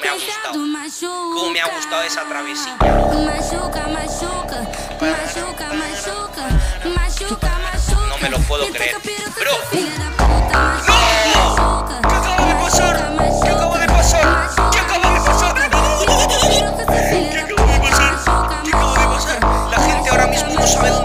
me ha gustado. Como me ha gustado esa travesía. No me lo puedo creer. Bro.